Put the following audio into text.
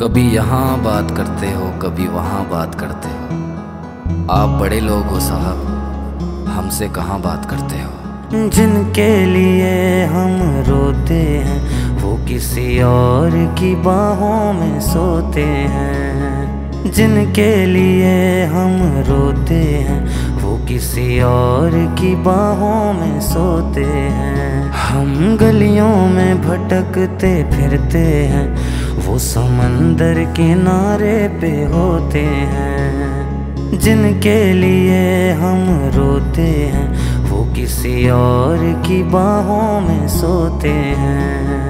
कभी यहाँ बात करते हो, कभी वहाँ बात करते हो। आप बड़े लोग हो साहब, हमसे कहाँ बात करते हो? जिनके लिए हम रोते हैं, वो किसी और की बाहों में सोते हैं। जिनके लिए हम रोते हैं, वो किसी और की बाहों में सोते हैं। हम गलियों में भटकते फिरते हैं वो समंदर किनारे पे होते हैं, जिनके लिए हम रोते हैं, वो किसी और की बाहों में सोते हैं।